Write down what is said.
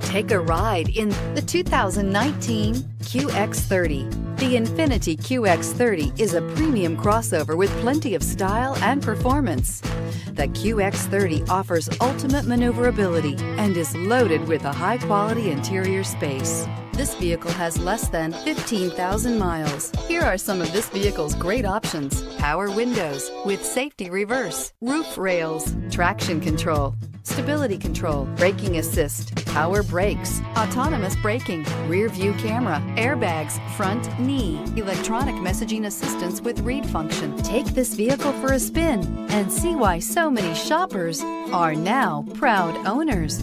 Take a ride in the 2019 QX30. The Infiniti QX30 is a premium crossover with plenty of style and performance. The QX30 offers ultimate maneuverability and is loaded with a high quality interior space. This vehicle has less than 15,000 miles. Here are some of this vehicle's great options power windows with safety reverse, roof rails, traction control, stability control, braking assist, power brakes, autonomous braking, rear view camera, airbags, front knee, electronic messaging assistance with read function. Take this vehicle for a spin and see why so many shoppers are now proud owners.